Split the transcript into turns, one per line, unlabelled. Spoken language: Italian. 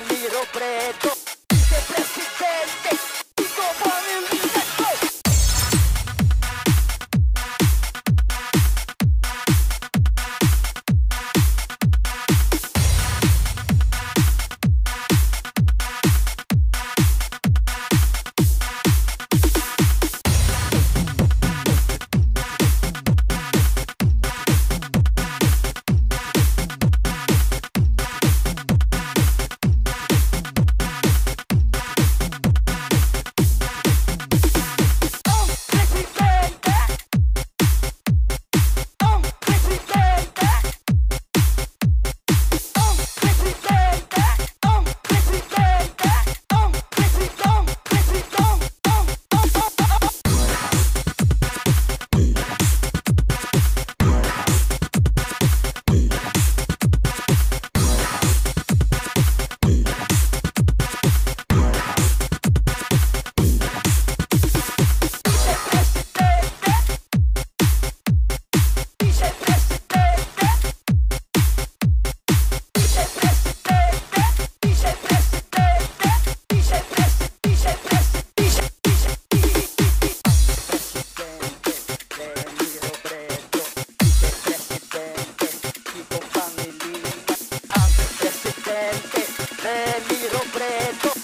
venire presto prende, me miro prendo.